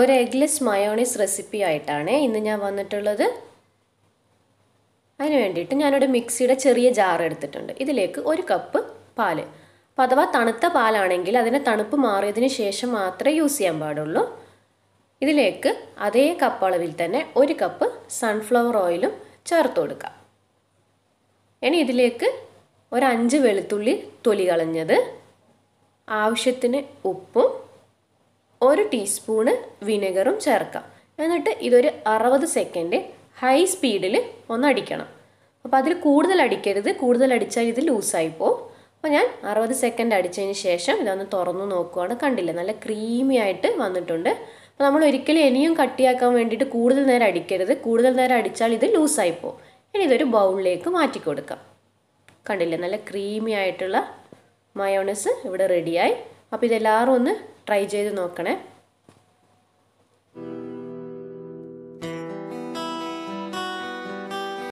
ഒരു eggless mayonnaise recipe ആയിട്ടാണ് ഇന്ന് ഞാൻ വന്നിട്ടുള്ളത്. അതിന് വേണ്ടിയിട്ട് ഞാനൊരു മിക്സിയുടെ ചെറിയ ജാർ എടുത്തിട്ടുണ്ട്. ഇതിലേക്ക് ഒരു കപ്പ് പാൽ. അപ്പോൾ അഥവാ തണുത്ത പാലാണെങ്കിൽ അതിന് തണുപ്പ് മാറിയതിന് ശേഷം മാത്രമേ യൂസ് ചെയ്യാൻ പാടുള്ളൂ. ഇതിലേക്ക് അതേ കപ്പ് അളവിൽ തന്നെ ഒരു കപ്പ് സൺഫ്ലവർ ഓയിലും ചേർത്ത് കൊടുക്കാം. ഇനി ഇതിലേക്ക് ഒരു അഞ്ച് വെളുത്തുള്ളി തൊലി കളഞ്ഞത്. ആവശ്യത്തിന് ഉപ്പും ഒരു ടീസ്പൂണ് വിനെഗറും ചേർക്കാം. എന്നിട്ട് ഇതൊരു അറുപത് സെക്കൻഡ് ഹൈ സ്പീഡിൽ ഒന്ന് അടിക്കണം. അപ്പോൾ അതിൽ കൂടുതൽ അടിക്കരുത്. കൂടുതൽ അടിച്ചാൽ ഇത് പോകും അപ്പോൾ ഞാൻ അറുപത് സെക്കൻഡ് അടിച്ചതിന് ശേഷം ഇതൊന്ന് തുറന്നു നോക്കുവാണ് കണ്ടില്ല? നല്ല ക്രീമി ആയിട്ട് വന്നിട്ടുണ്ട്. അപ്പോൾ നമ്മൾ ഒരിക്കലും ഇനിയും കട്ടിയാക്കാൻ വേണ്ടിയിട്ട് കൂടുതൽ നേരം അടിക്കരുത്. കൂടുതൽ നേരം അടിച്ചാൽ ഇത് ലൂസായി പോകും ഇനി ഇതൊരു ബൗളിലേക്ക് മാറ്റി കൊടുക്കാം. കണ്ടില്ലേ? നല്ല ക്രീമി ആയിട്ടുള്ള മയോണസ് ഇവിടെ റെഡിയായി. അപ്പോൾ ഇതെല്ലാവരും ഒന്ന് ട്രൈ ചെയ്ത് നോക്കണേ.